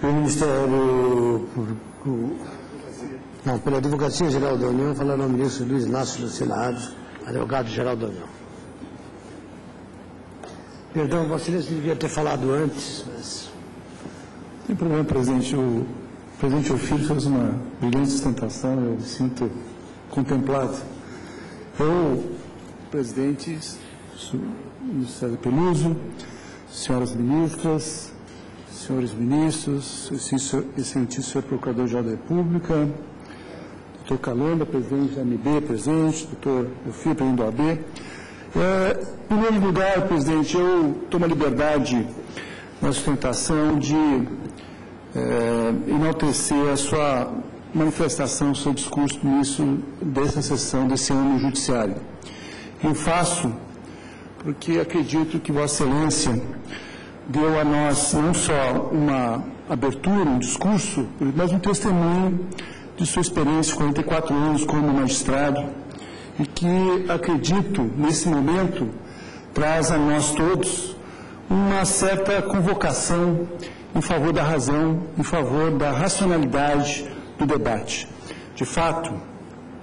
pelo Ministério não, pela Advocacia Geral da União, falará o ministro Luiz Inácio Lucilado, advogado-geral da União. Perdão, Vossa Excelência devia ter falado antes, mas... Não tem problema, presidente. O presidente Ofílio fez uma brilhante sustentação, eu me sinto contemplado. Eu, presidentes, ministro César Peluso, senhoras ministras, senhores ministros, excelentíssimo Procurador-Geral da República, doutor Calanda, presidente da MB, presente, doutor Ofílio, presidente do AB. É, em primeiro lugar, presidente, eu tomo a liberdade na sustentação de é, enaltecer a sua manifestação, o seu discurso no início dessa sessão, desse ano no Judiciário. Eu faço porque acredito que Vossa Excelência deu a nós não só uma abertura, um discurso, mas um testemunho de sua experiência, 44 anos como magistrado, e que acredito, nesse momento, traz a nós todos uma certa convocação em favor da razão, em favor da racionalidade do debate. De fato,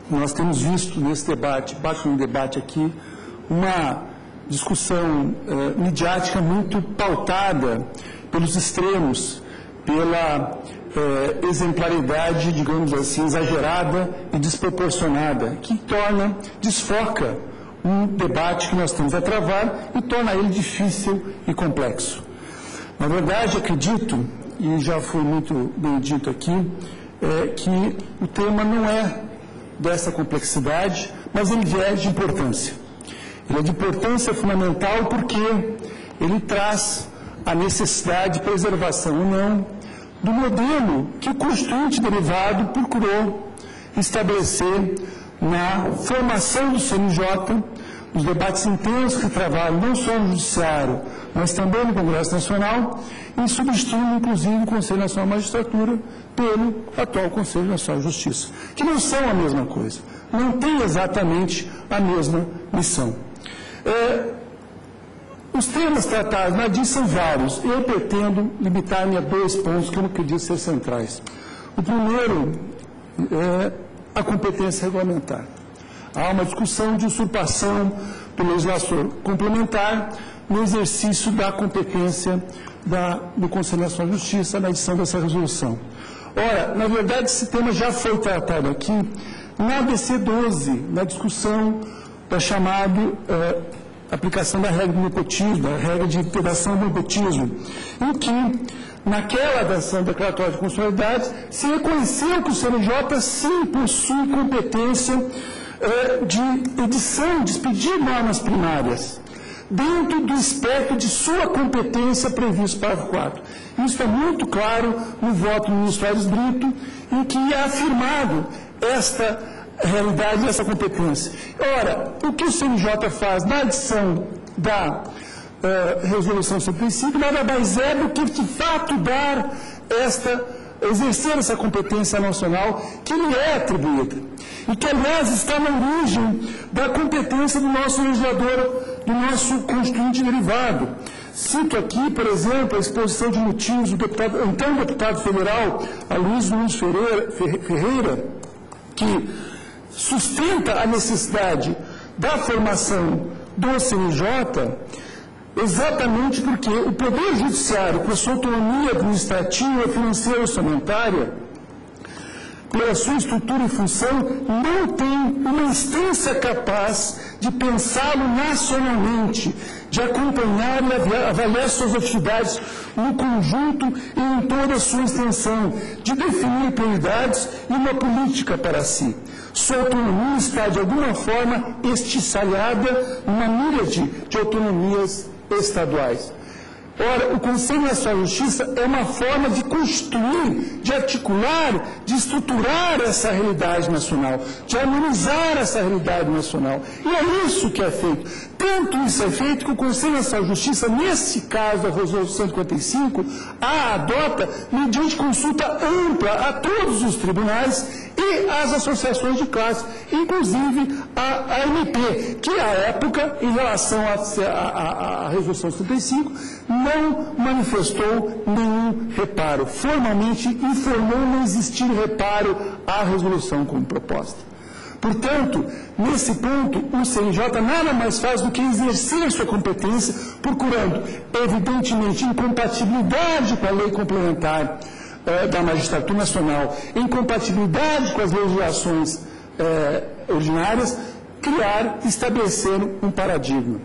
nós temos visto nesse debate, baixo no debate aqui, uma discussão eh, midiática muito pautada pelos extremos, pela eh, exemplaridade, digamos assim, exagerada e desproporcionada, que torna, desfoca um debate que nós temos a travar e torna ele difícil e complexo. Na verdade, acredito, e já foi muito bem dito aqui, é, que o tema não é dessa complexidade, mas ele é de importância. Ele é de importância fundamental porque ele traz a necessidade de preservação ou não do modelo que o Constituinte derivado procurou estabelecer na formação do CNJ, nos debates intensos que travaram não só no Judiciário, mas também no Congresso Nacional, e substituindo, inclusive, o Conselho Nacional de Magistratura pelo atual Conselho Nacional de Justiça, que não são a mesma coisa, não têm exatamente a mesma missão. É, os temas tratados na DIN são vários. Eu pretendo limitar-me a dois pontos que eu acredito ser centrais. O primeiro é a competência regulamentar. Há uma discussão de usurpação do legislador complementar no exercício da competência da, do Conselho Nacional de Justiça na edição dessa resolução. Ora, na verdade, esse tema já foi tratado aqui na ABC 12, na discussão da chamada eh, aplicação da regra do nepotismo, da regra de integração do nepotismo, em que, naquela dação declaratória de constitucionalidade, se reconheceu que o CNJ sim possui competência eh, de edição, de expedir normas primárias dentro do espectro de sua competência previsto para o 4. Isso é muito claro no voto do ministro Aires Brito, em que é afirmado esta realidade, essa competência. Ora, o que o CNJ faz na adição da uh, resolução sobre princípio nada mais é do que, de fato, dar esta exercer essa competência nacional que lhe é atribuída. E que, aliás, está na origem da competência do nosso legislador, do nosso constituinte derivado. Cito aqui, por exemplo, a exposição de motivos do deputado, então deputado federal, Aloysio Nunes Ferreira, Ferreira, que sustenta a necessidade da formação do CNJ exatamente porque o Poder Judiciário, com a sua autonomia administrativa, financeira e orçamentária, pela sua estrutura e função, não tem uma instância capaz de pensá-lo nacionalmente, de acompanhar e avaliar suas atividades no conjunto e em toda a sua extensão, de definir prioridades e uma política para si. Sua autonomia está, de alguma forma, estiçalhada numa míriade de autonomias estaduais. Ora, o Conselho Nacional de Justiça é uma forma de construir, de articular, de estruturar essa realidade nacional, de harmonizar essa realidade nacional. E é isso que é feito. Tanto isso é feito que o Conselho Nacional de Justiça, nesse caso, a Resolução 55, a adota mediante consulta ampla a todos os tribunais e as associações de classe, inclusive a, a MP, que à época, em relação à resolução 75, não manifestou nenhum reparo. Formalmente informou não existir reparo à resolução como proposta. Portanto, nesse ponto, o CNJ nada mais faz do que exercer sua competência, procurando, evidentemente, incompatibilidade com a lei complementar eh, da magistratura nacional, incompatibilidade com as legislações eh, ordinárias, criar, estabelecer um paradigma.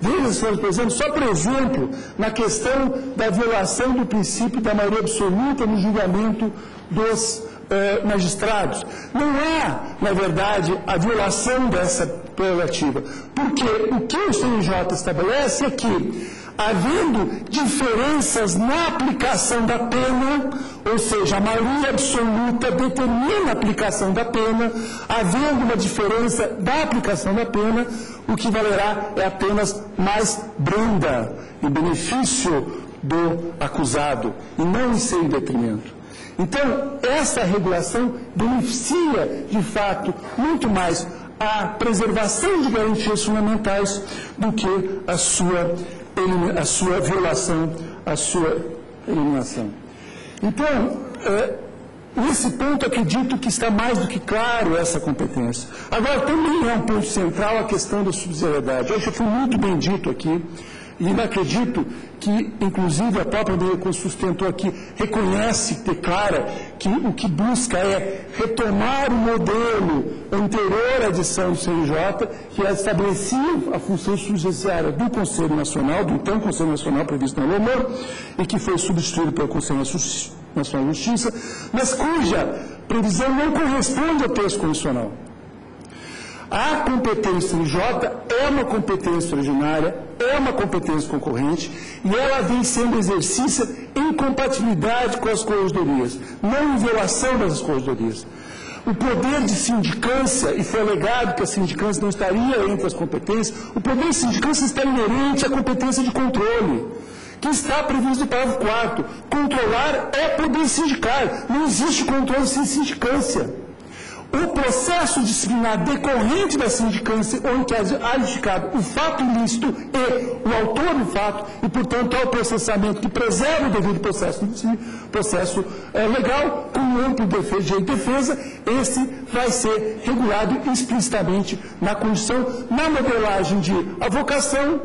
Veja, senhores, por exemplo, só por exemplo, na questão da violação do princípio da maioria absoluta no julgamento dos eh, magistrados. Não há, na verdade, a violação dessa prerrogativa. Porque o que o CNJ estabelece é que, havendo diferenças na aplicação da pena, ou seja, a maioria absoluta determina a aplicação da pena, havendo uma diferença da aplicação da pena, o que valerá é apenas mais branda, em benefício do acusado, e não em seu detrimento. Então, essa regulação beneficia, de fato, muito mais a preservação de garantias fundamentais do que a sua, a sua violação, a sua eliminação. Então, é, nesse ponto, acredito que está mais do que claro essa competência. Agora, também é um ponto central a questão da subsidiariedade. Que foi muito bem dito aqui e acredito que, inclusive, a própria Bacon sustentou aqui, reconhece, declara que o que busca é retomar o modelo anterior à edição do CNJ, que estabelecia a função subsidiária do Conselho Nacional, do então Conselho Nacional previsto na LOMOR, e que foi substituído pelo Conselho Nacional de Justiça, mas cuja previsão não corresponde ao texto constitucional. A competência J é uma competência originária, é uma competência concorrente e ela vem sendo exercícia em compatibilidade com as corregedorias, não em violação das corregedorias. O poder de sindicância, e foi alegado que a sindicância não estaria entre as competências, o poder de sindicância está inerente à competência de controle, que está previsto no parágrafo 4 Controlar é poder sindical, não existe controle sem sindicância o processo disciplinar decorrente da sindicância ou em que há indicado o fato ilícito e o autor do fato, e, portanto, é o processamento que preserva o devido processo, processo é, legal, com amplo defesa, de defesa, esse vai ser regulado explicitamente na condição, na modelagem de avocação,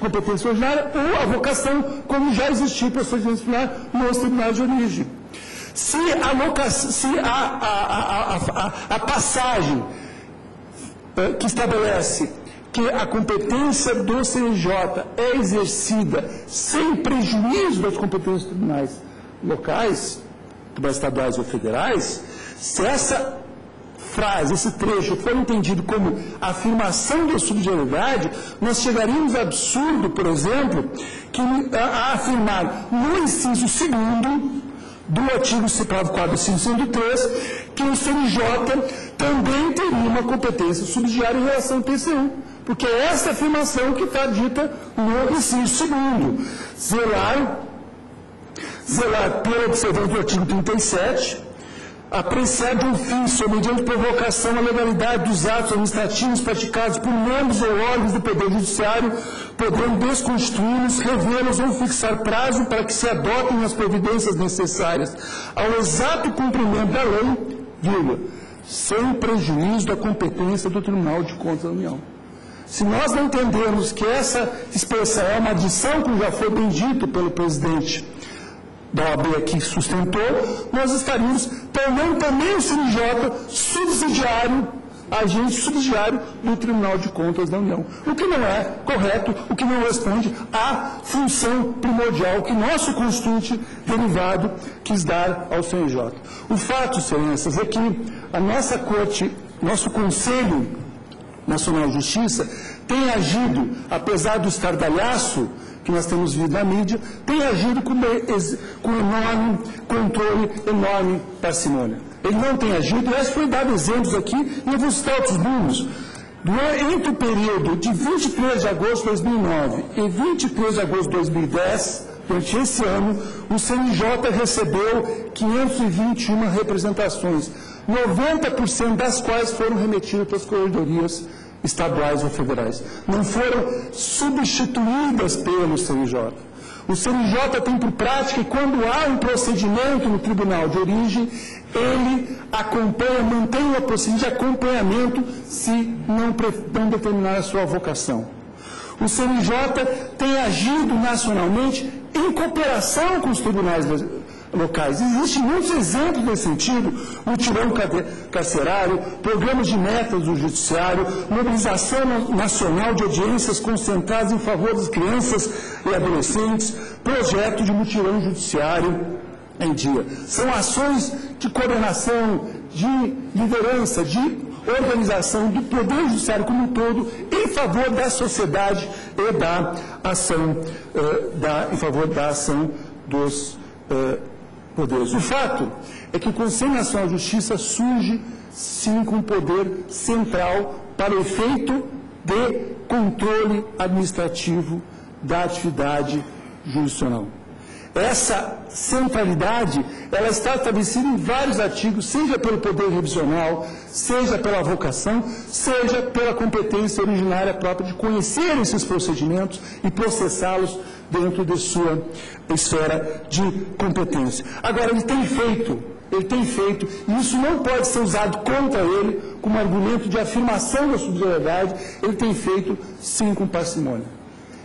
competência ordinária, ou avocação, como já existia procedimento disciplinar nos tribunais de origem. Se a, locação, se a, a, a, a passagem eh, que estabelece que a competência do CNJ é exercida sem prejuízo das competências dos tribunais locais, tribunais estaduais ou federais, se essa frase, esse trecho for entendido como afirmação da subsidiariedade, nós chegaríamos a absurdo, por exemplo, que a, a afirmar no inciso segundo do artigo citado 453, que o CNJ também teria uma competência subsidiária em relação ao TCU. Porque é essa afirmação que está dita no inciso segundo. Zelar, zelar pela observância do artigo 37, apreciar de ofício, mediante provocação, a legalidade dos atos administrativos praticados por membros ou órgãos do Poder Judiciário, poderão desconstruí-los, revê-los ou fixar prazo para que se adotem as providências necessárias ao exato cumprimento da lei, vírgula, sem prejuízo da competência do Tribunal de Contas da União. Se nós não entendermos que essa expressão é uma adição, como já foi bem dito pelo presidente da OAB aqui sustentou, nós estaríamos tornando também o CNJ subsidiário, agente subsidiário do Tribunal de Contas da União. O que não é correto, o que não responde à função primordial que nosso Constituinte derivado quis dar ao CNJ. O fato, excelências, é que a nossa Corte, nosso Conselho Nacional de Justiça, tem agido, apesar do estardalhaço que nós temos visto na mídia, tem agido com, com enorme controle, enorme parcimônia. Ele não tem agido, e foi dado exemplos aqui, e eu vou citar outros números. Entre o período de 23 de agosto de 2009 e 23 de agosto de 2010, durante esse ano, o CNJ recebeu 521 representações, 90% das quais foram remetidas para as corredorias estaduais ou federais. Não foram substituídas pelo CNJ. O CNJ tem por prática que quando há um procedimento no tribunal de origem, ele acompanha, mantém uma procedimento de acompanhamento se não, não determinar a sua vocação. O CNJ tem agido nacionalmente em cooperação com os tribunais locais. Existem muitos exemplos nesse sentido, mutirão carcerário, programas de metas do judiciário, mobilização nacional de audiências concentradas em favor das crianças e adolescentes, projeto de mutirão judiciário em dia. São ações de coordenação, de liderança, de organização do Poder Judiciário como um todo em favor da sociedade e da ação, uh, da, em favor da ação dos uh, poderes. O fato é que o Conselho Nacional de Justiça surge, sim, com poder central para o efeito de controle administrativo da atividade jurisdicional. Essa centralidade, ela está estabelecida em vários artigos, seja pelo poder revisional, seja pela vocação, seja pela competência originária própria de conhecer esses procedimentos e processá-los dentro de sua esfera de competência. Agora, ele tem feito, ele tem feito, e isso não pode ser usado contra ele como argumento de afirmação da subsidiariedade, ele tem feito sim com parcimônia,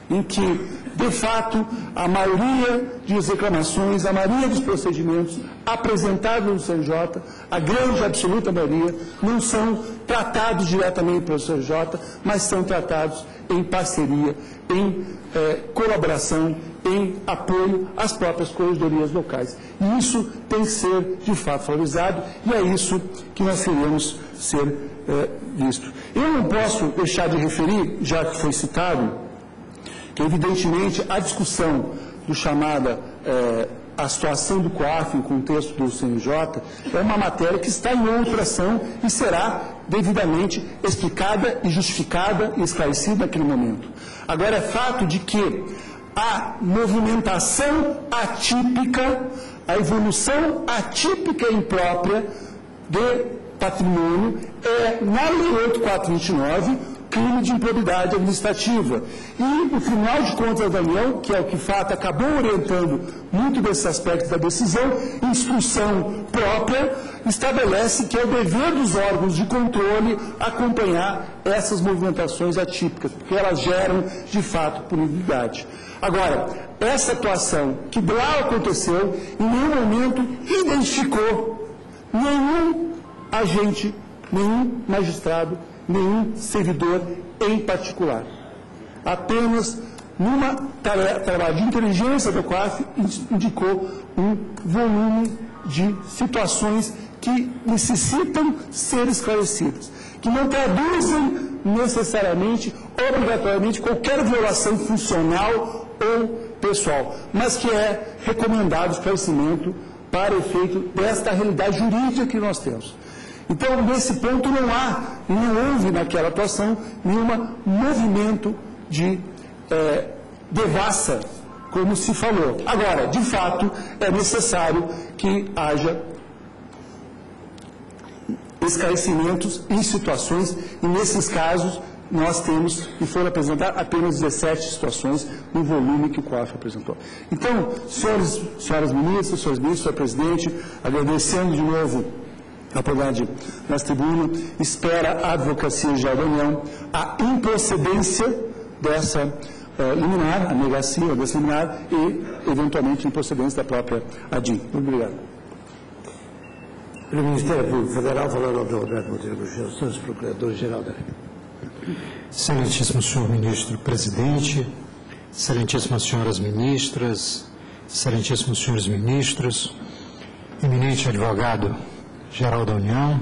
em que de fato, a maioria das reclamações, a maioria dos procedimentos apresentados no CNJ, a grande absoluta maioria, não são tratados diretamente pelo CNJ, mas são tratados em parceria, em eh, colaboração, em apoio às próprias corredorias locais. E isso tem que ser, de fato, valorizado, e é isso que nós queremos ser eh, visto. Eu não posso deixar de referir, já que foi citado, que evidentemente a discussão do chamada é, a situação do COAF em contexto do CNJ é uma matéria que está em outra ação e será devidamente explicada e justificada e esclarecida naquele momento. Agora é fato de que a movimentação atípica, a evolução atípica e imprópria de patrimônio é, na Lei 8429, crime de improbidade administrativa. E o Tribunal de Contas da União, que é o que fato acabou orientando muito desses aspectos da decisão, instrução própria, estabelece que é o dever dos órgãos de controle acompanhar essas movimentações atípicas, porque elas geram, de fato, punibilidade. Agora, essa atuação que lá aconteceu, em nenhum momento identificou nenhum agente, nenhum magistrado nenhum servidor em particular. Apenas numa trabalho de inteligência do COAF indicou um volume de situações que necessitam ser esclarecidas, que não traduzem necessariamente, obrigatoriamente, qualquer violação funcional ou pessoal, mas que é recomendado esclarecimento para efeito desta realidade jurídica que nós temos. Então, nesse ponto, não há, não houve naquela atuação nenhum movimento de é, devassa, como se falou. Agora, de fato, é necessário que haja esclarecimentos em situações, e nesses casos nós temos, e foram apresentar apenas 17 situações no volume que o COAF apresentou. Então, senhores, senhoras ministras, senhores ministros, senhor presidente, agradecendo de novo na verdade, nós tribuna, espera a Advocacia Geral da União a improcedência dessa uh, liminar, a negacia dessa liminar e, eventualmente, improcedência da própria ADIM. Muito obrigado. Pelo Ministério Público Federal, falando do Roberto Monteiro Gugel, Santos, Procurador-Geral da República. Excelentíssimo senhor ministro presidente, excelentíssimas senhoras ministras, excelentíssimos senhores ministros, eminente advogado Geral da União,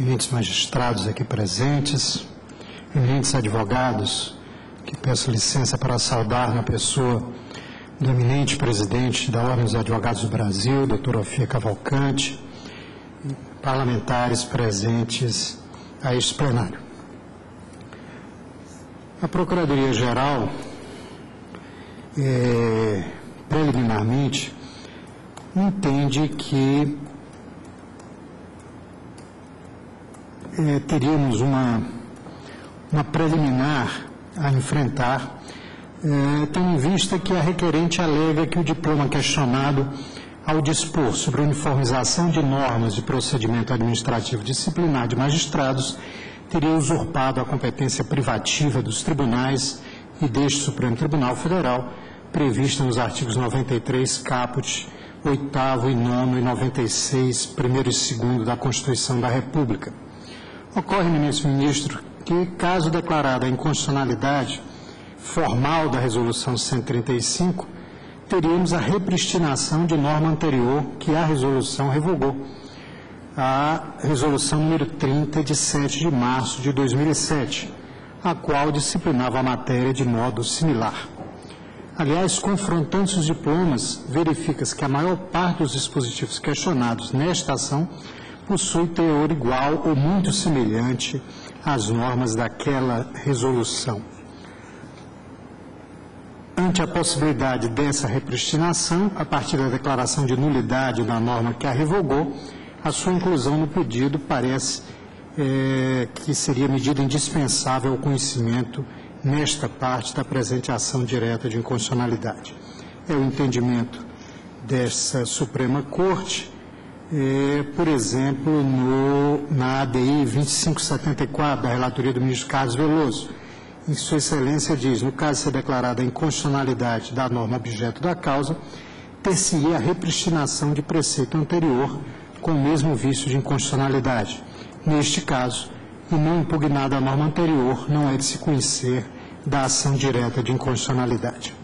eminentes magistrados aqui presentes, eminentes advogados, que peço licença para saudar na pessoa do eminente presidente da Ordem dos Advogados do Brasil, doutor Ofia Cavalcante, parlamentares presentes a este plenário. A Procuradoria-Geral, é, preliminarmente, entende que eh, teríamos uma, uma preliminar a enfrentar, eh, tendo em vista que a requerente alega que o diploma questionado, ao dispor sobre uniformização de normas de procedimento administrativo disciplinar de magistrados, teria usurpado a competência privativa dos tribunais e deste Supremo Tribunal Federal, prevista nos artigos 93, caput, 8 e 9 e 96, 1 e 2 da Constituição da República. Ocorre, ministro que, caso declarada a inconstitucionalidade formal da Resolução 135, teríamos a repristinação de norma anterior que a resolução revogou, a Resolução número 30, de 7 de março de 2007, a qual disciplinava a matéria de modo similar. Aliás, confrontando os diplomas, verifica-se que a maior parte dos dispositivos questionados nesta ação possui teor igual ou muito semelhante às normas daquela resolução. Ante a possibilidade dessa repristinação, a partir da declaração de nulidade da norma que a revogou, a sua inclusão no pedido parece é, que seria medida indispensável ao conhecimento nesta parte da presente ação direta de inconstitucionalidade. É o entendimento dessa Suprema Corte, é, por exemplo, no, na ADI 2574, da relatoria do ministro Carlos Veloso, em Sua Excelência diz, no caso de ser declarada a inconstitucionalidade da norma objeto da causa, ter-se-ia a repristinação de preceito anterior com o mesmo vício de inconstitucionalidade. Neste caso, e não impugnada a norma anterior, não é de se conhecer da ação direta de inconstitucionalidade.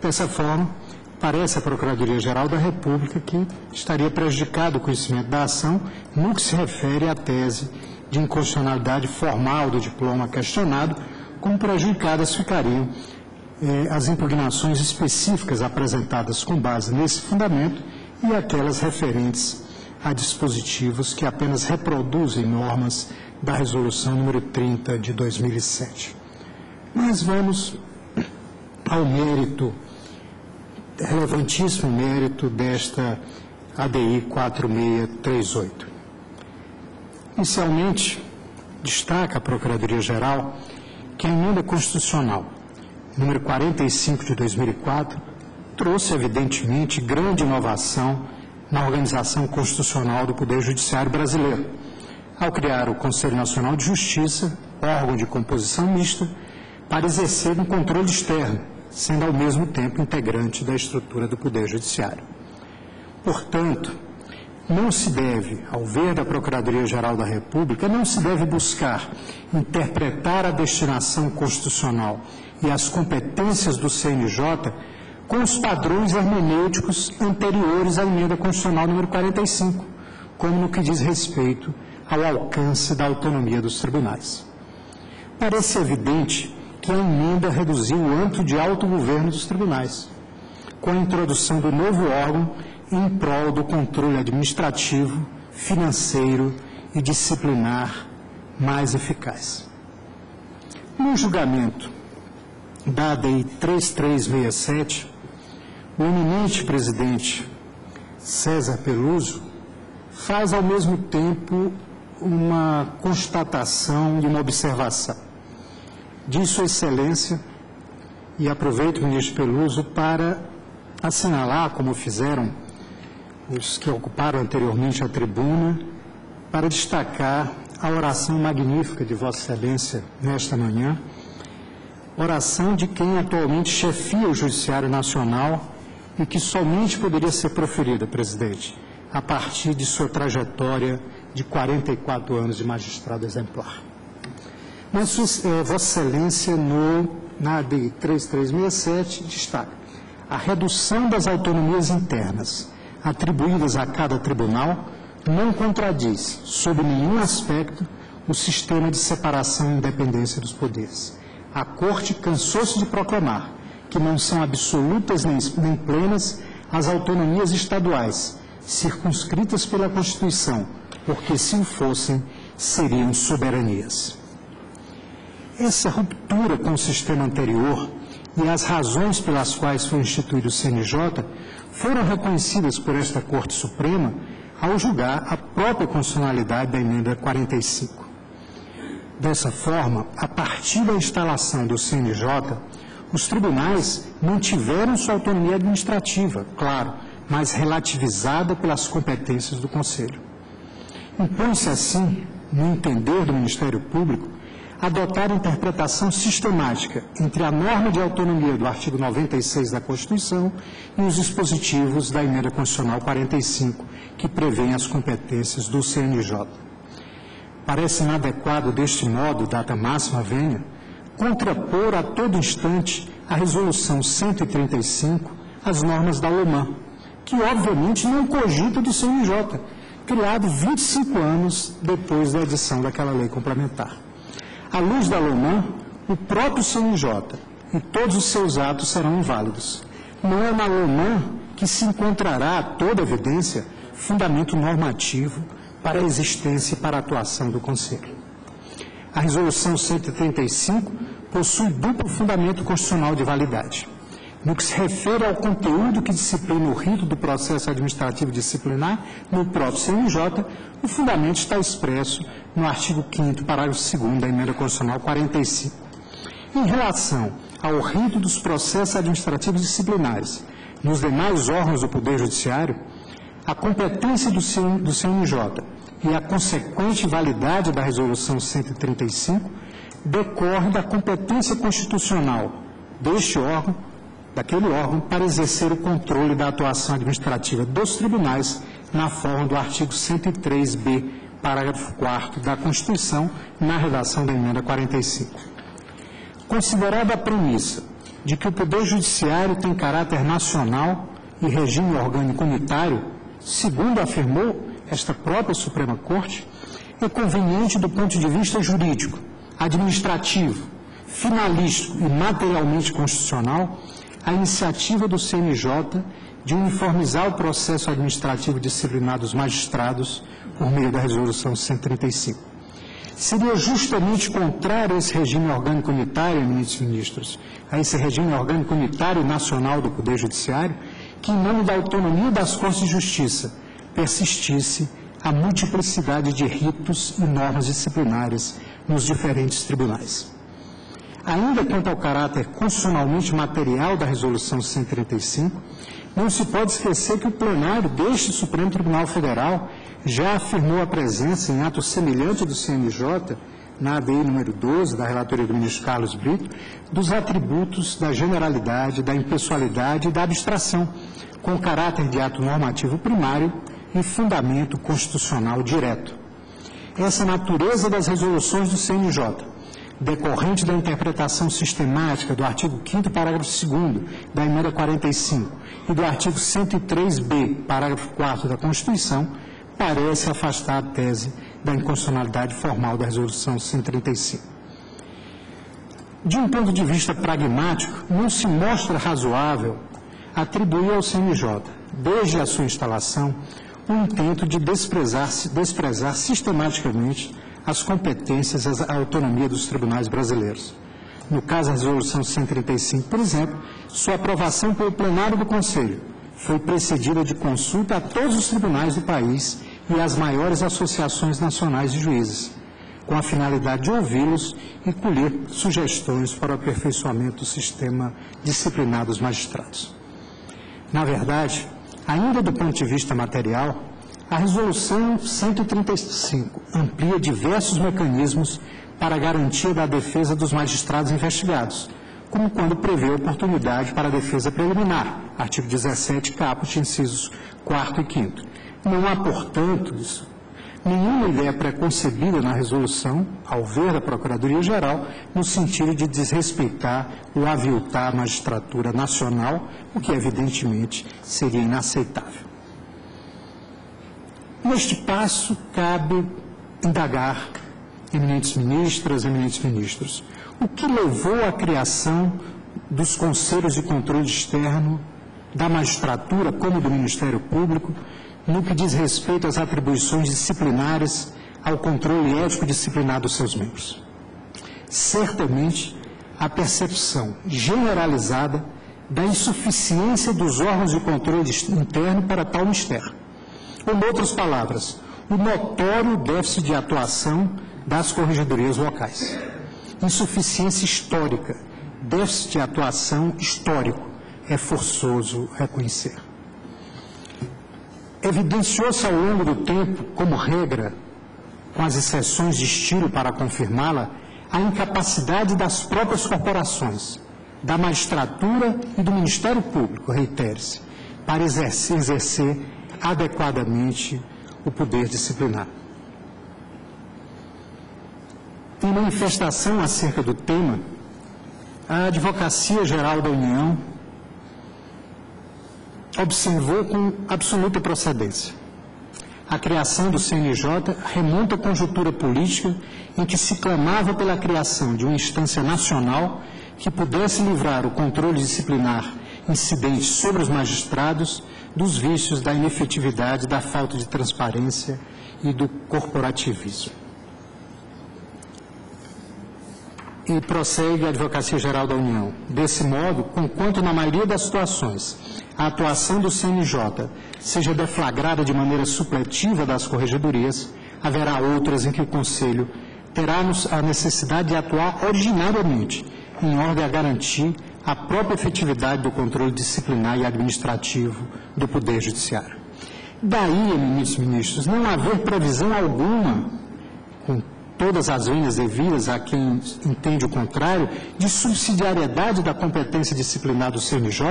Dessa forma, parece à Procuradoria-Geral da República que estaria prejudicado o conhecimento da ação no que se refere à tese de inconstitucionalidade formal do diploma questionado, como prejudicadas ficariam eh, as impugnações específicas apresentadas com base nesse fundamento e aquelas referentes a dispositivos que apenas reproduzem normas da Resolução número 30 de 2007. Mas vamos ao mérito, relevantíssimo mérito desta ADI 4638. Inicialmente, destaca a Procuradoria-Geral que a emenda constitucional número 45 de 2004 trouxe, evidentemente, grande inovação na organização constitucional do Poder Judiciário brasileiro, ao criar o Conselho Nacional de Justiça, órgão de composição mista, para exercer um controle externo, sendo ao mesmo tempo integrante da estrutura do Poder Judiciário. Portanto, não se deve, ao ver da Procuradoria-Geral da República, não se deve buscar interpretar a destinação constitucional e as competências do CNJ com os padrões hermenêuticos anteriores à emenda constitucional número 45, como no que diz respeito ao alcance da autonomia dos tribunais. Parece evidente que a emenda reduziu o âmbito de autogoverno dos tribunais, com a introdução do novo órgão em prol do controle administrativo, financeiro e disciplinar mais eficaz. No julgamento da ADI 3367, o eminente presidente César Peluso faz ao mesmo tempo uma constatação e uma observação. Diz Sua Excelência, e aproveito, ministro Peluso, para assinalar, como fizeram os que ocuparam anteriormente a tribuna, para destacar a oração magnífica de Vossa Excelência nesta manhã, oração de quem atualmente chefia o Judiciário Nacional e que somente poderia ser proferida, presidente, a partir de sua trajetória de 44 anos de magistrado exemplar. Mas eh, Vossa Excelência, no, na ADI 3367, destaca a redução das autonomias internas atribuídas a cada tribunal não contradiz, sob nenhum aspecto, o sistema de separação e independência dos poderes. A Corte cansou-se de proclamar que não são absolutas nem, nem plenas as autonomias estaduais, circunscritas pela Constituição, porque se o fossem, seriam soberanias. Essa ruptura com o sistema anterior e as razões pelas quais foi instituído o CNJ foram reconhecidas por esta Corte Suprema ao julgar a própria constitucionalidade da emenda 45. Dessa forma, a partir da instalação do CNJ, os tribunais mantiveram sua autonomia administrativa, claro, mas relativizada pelas competências do Conselho. Impõe-se assim, no entender do Ministério Público, adotar interpretação sistemática entre a norma de autonomia do artigo 96 da Constituição e os dispositivos da emenda constitucional 45, que prevêem as competências do CNJ. Parece inadequado, deste modo, data máxima venha, contrapor a todo instante a Resolução 135 às normas da OMAN, que obviamente não cogita do CNJ, criado 25 anos depois da edição daquela lei complementar. À luz da LOMAN, o próprio CNJ e todos os seus atos serão inválidos. Não é na LOMAN que se encontrará, toda evidência, fundamento normativo para a existência e para a atuação do Conselho. A Resolução 135 possui duplo fundamento constitucional de validade. No que se refere ao conteúdo que disciplina o rito do processo administrativo disciplinar no próprio CNJ, o fundamento está expresso no artigo 5 parágrafo 2 da emenda constitucional 45. Em relação ao rito dos processos administrativos disciplinares nos demais órgãos do Poder Judiciário, a competência do CNJ e a consequente validade da Resolução 135 decorre da competência constitucional deste órgão daquele órgão para exercer o controle da atuação administrativa dos tribunais na forma do artigo 103b, parágrafo 4 da Constituição, na redação da emenda 45. Considerada a premissa de que o Poder Judiciário tem caráter nacional e regime orgânico unitário, segundo afirmou esta própria Suprema Corte, é conveniente do ponto de vista jurídico, administrativo, finalístico e materialmente constitucional a iniciativa do CNJ de uniformizar o processo administrativo disciplinar dos magistrados por meio da Resolução 135. Seria justamente contrário a esse regime orgânico unitário, ministros e ministros, a esse regime orgânico unitário nacional do Poder Judiciário, que, em nome da autonomia das Cortes de Justiça, persistisse a multiplicidade de ritos e normas disciplinares nos diferentes tribunais. Ainda quanto ao caráter constitucionalmente material da Resolução 135, não se pode esquecer que o plenário deste Supremo Tribunal Federal já afirmou a presença em ato semelhante do CNJ, na ADI número 12, da relatoria do ministro Carlos Brito, dos atributos da generalidade, da impessoalidade e da abstração, com caráter de ato normativo primário e fundamento constitucional direto. Essa natureza das resoluções do CNJ decorrente da interpretação sistemática do artigo 5 parágrafo 2 da emenda 45 e do artigo 103b, parágrafo 4 da Constituição, parece afastar a tese da inconstitucionalidade formal da resolução 135. De um ponto de vista pragmático, não se mostra razoável atribuir ao CNJ, desde a sua instalação, o intento de desprezar, desprezar sistematicamente as competências e a autonomia dos tribunais brasileiros. No caso da Resolução 135, por exemplo, sua aprovação pelo plenário do Conselho foi precedida de consulta a todos os tribunais do país e às maiores associações nacionais de juízes, com a finalidade de ouvi-los e colher sugestões para o aperfeiçoamento do sistema disciplinar dos magistrados. Na verdade, ainda do ponto de vista material, a Resolução 135 amplia diversos mecanismos para a garantia da defesa dos magistrados investigados, como quando prevê oportunidade para a defesa preliminar, artigo 17, caput, incisos 4 e 5. Não há, portanto, isso, nenhuma ideia preconcebida na resolução, ao ver da Procuradoria-Geral, no sentido de desrespeitar ou aviltar a magistratura nacional, o que evidentemente seria inaceitável. Neste passo, cabe indagar, eminentes ministras, eminentes ministros, o que levou à criação dos conselhos de controle externo da magistratura, como do Ministério Público, no que diz respeito às atribuições disciplinares ao controle ético disciplinar dos seus membros. Certamente, a percepção generalizada da insuficiência dos órgãos de controle interno para tal mistério. Em outras palavras, o notório déficit de atuação das corregedorias locais. Insuficiência histórica, déficit de atuação histórico, é forçoso reconhecer. Evidenciou-se ao longo do tempo, como regra, com as exceções de estilo para confirmá-la, a incapacidade das próprias corporações, da magistratura e do Ministério Público, reitere-se, para exercer, exercer adequadamente o poder disciplinar. Em manifestação acerca do tema, a Advocacia Geral da União observou com absoluta procedência. A criação do CNJ remonta à conjuntura política em que se clamava pela criação de uma instância nacional que pudesse livrar o controle disciplinar incidente sobre os magistrados dos vícios da inefetividade, da falta de transparência e do corporativismo. E prossegue a Advocacia Geral da União. Desse modo, conquanto na maioria das situações a atuação do CNJ seja deflagrada de maneira supletiva das corregedorias, haverá outras em que o Conselho terá a necessidade de atuar originariamente, em ordem a garantir a própria efetividade do controle disciplinar e administrativo do Poder Judiciário. Daí, eminentes ministros, não haver previsão alguma, com todas as vinhas devidas a quem entende o contrário, de subsidiariedade da competência disciplinar do CNJ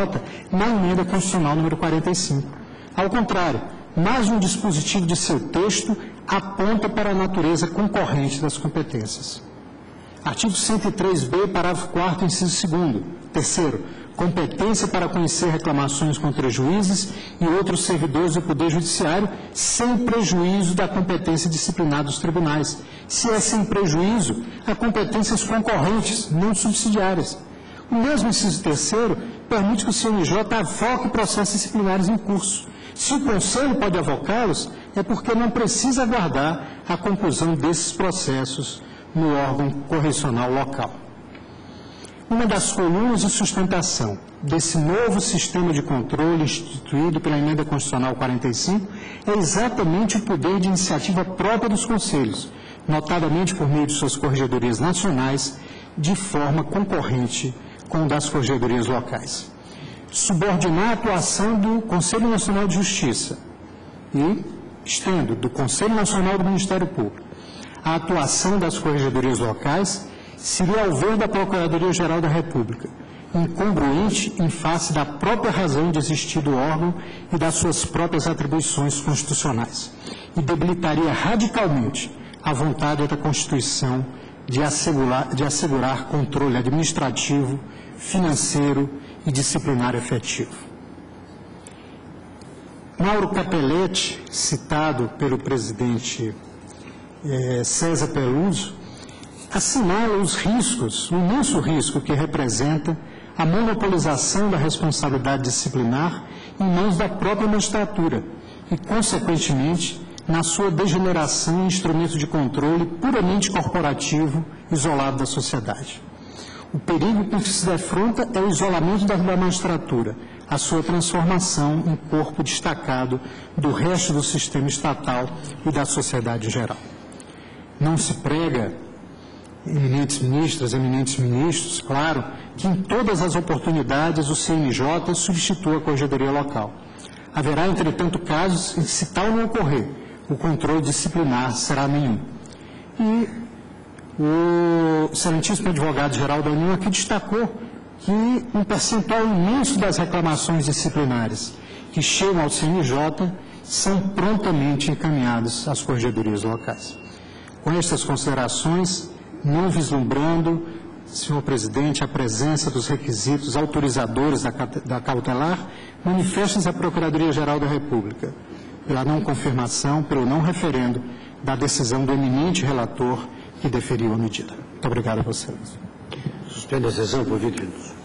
na emenda constitucional número 45. Ao contrário, mais um dispositivo de seu texto aponta para a natureza concorrente das competências. Artigo 103b, parágrafo 4 inciso 2 Terceiro, competência para conhecer reclamações contra juízes e outros servidores do Poder Judiciário, sem prejuízo da competência disciplinar dos tribunais. Se é sem prejuízo, há competências concorrentes, não subsidiárias. O mesmo inciso terceiro permite que o CNJ avoque processos disciplinares em curso. Se o Conselho pode avocá-los, é porque não precisa aguardar a conclusão desses processos no órgão correcional local. Uma das colunas de sustentação desse novo sistema de controle instituído pela Emenda Constitucional 45 é exatamente o poder de iniciativa própria dos conselhos, notadamente por meio de suas corregedorias nacionais, de forma concorrente com das corregedorias locais. Subordinar a atuação do Conselho Nacional de Justiça e, estendo, do Conselho Nacional do Ministério Público, a atuação das corregedorias locais seria ao ver da Procuradoria-Geral da República, incongruente em face da própria razão de existir do órgão e das suas próprias atribuições constitucionais, e debilitaria radicalmente a vontade da Constituição de assegurar, de assegurar controle administrativo, financeiro e disciplinar efetivo. Mauro Capelletti, citado pelo presidente eh, César Peluso, assinala os riscos, o imenso risco que representa a monopolização da responsabilidade disciplinar em mãos da própria magistratura e, consequentemente, na sua degeneração em instrumento de controle puramente corporativo, isolado da sociedade. O perigo que se defronta é o isolamento da magistratura, a sua transformação em corpo destacado do resto do sistema estatal e da sociedade em geral. Não se prega eminentes ministras, eminentes ministros, claro, que em todas as oportunidades o CNJ substitua a corregedoria local. Haverá, entretanto, casos em que, se tal não ocorrer, o controle disciplinar será nenhum. E o excelentíssimo advogado-geral da União aqui destacou que um percentual imenso das reclamações disciplinares que chegam ao CNJ são prontamente encaminhadas às corregedorias locais. Com estas considerações, não vislumbrando, senhor presidente, a presença dos requisitos autorizadores da, da cautelar, manifesta-se a Procuradoria-Geral da República pela não confirmação, pelo não referendo da decisão do eminente relator que deferiu a medida. Muito obrigado a você. Suspende a sessão por 20 minutos.